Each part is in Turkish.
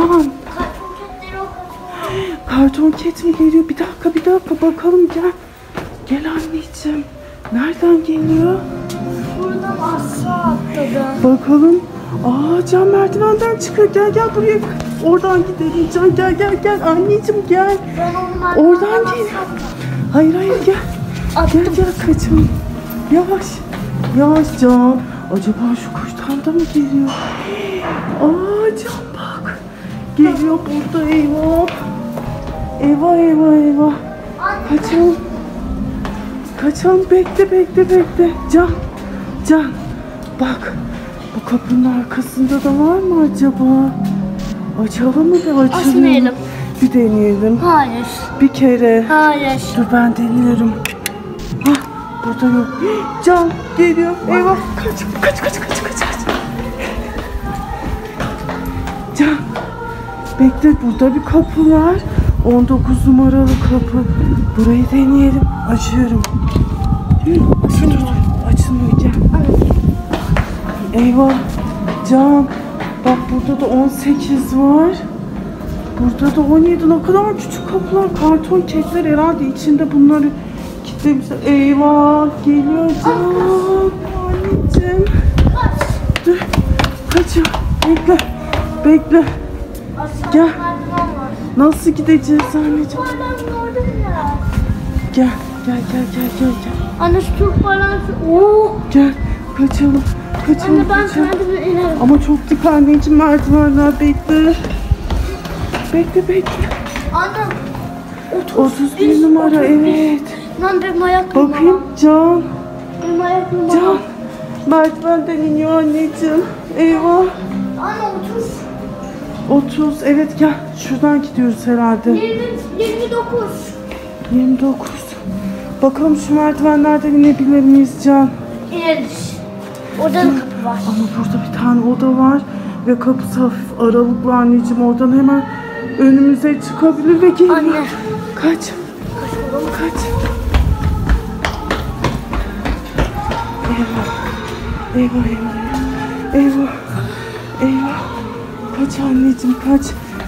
Can? Karton ket mi geliyor? Bir dakika bir dakika bakalım gel. Gel anneciğim. Nereden geliyor? Buradan aşağı atladı. Bakalım. Aa Can merdivenden çıkıyor. Gel gel buraya. Oradan gidelim Can gel gel gel. Anneciğim gel. Oradan gel. Hayır hayır gel. Gel gel kaçın. Yavaş. Yavaş Can. Acaba şu kuştan da mı geliyor? Aa Can bak. Geliyor burada eyvah. Eyvah eyvah eyvah. Kaçalım. Kaçalım bekle bekle bekle. Can. Can. Bak. Bu kapının arkasında da var mı acaba? Açalım mı bir açalım. Açmayalım. Bir deneyelim. Hayır. Bir kere. Hayır. Dur ben deniyorum. Hah, burada yok. Can geliyor. Eyvah. Kaç kaç kaç kaç kaç kaç. Can. Bekle burada bir kapı var. 19 numaralı kapı. Burayı deneyelim. Açıyorum. Açılmıyor gel. Eyvah. Can. Bak burada da 18 var. Burada da 17 ne kadar küçük kapılar, karton kekler herhalde içinde bunları kilitlemişler. Eyvah geliyor Can. Anneciğim. Dur. Kaçın. Bekle. Bekle. Gel. Nasıl gideceğiz anneciğim? Gel. Gel gel gel gel gel. Anne şu Türk balansı. Oo. Gel. Kaçalım. Kaçalım. Anne ben kaçalım. merdiven inerim. Ama çok dik anneciğim merdivenler bekle. Bekle bekle. Anne. 31 numara evet. Lan benim ayakkabım Bakayım. Can. Benim ayakkabım var. Can. Merdivenden iniyor anneciğim. Eyvah. Anne 30. 30 evet gel. Şuradan gidiyoruz herhalde. 20, 29. 29. Bakalım şu merdivenlerden inebilir miyiz Can? İneriz. Orada da kapı var. Ama burada bir tane oda var. Ve kapısı hafif aralıklı anneciğim. Oradan hemen önümüze çıkabilir ve geliyor. Anne. Kaç. Kaç. Eyvah. Eyvah eyvah. Eyvah. Eyvah. Kaç anneciğim kaç.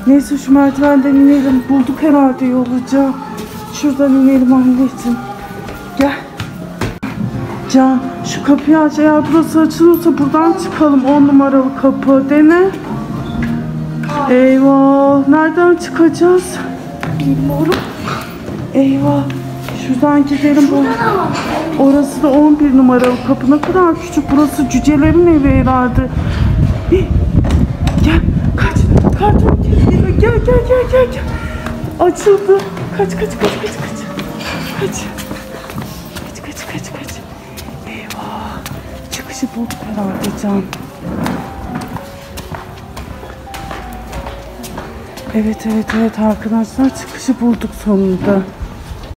Neyse şu merdivenden inelim. Bulduk herhalde yolu Can. Şuradan inelim anneciğim. Gel. Can şu kapıyı aç. Eğer burası açılırsa buradan çıkalım. 10 numaralı kapı. Dene. Eyvah. Nereden çıkacağız? Bilmiyorum. Eyvah. Şuradan gidelim. Bu. Orası da 11 numaralı kapı. Ne kadar küçük. Burası cücelerin evi herhalde. Hih. Gel. Karton geliyor. Gel gel gel gel. gel. Açıldı. Kaç kaç kaç kaç kaç. Kaç. Kaç kaç kaç kaç. Eyvah. Çıkışı bulduk herhalde Can. Evet evet evet arkadaşlar çıkışı bulduk sonunda.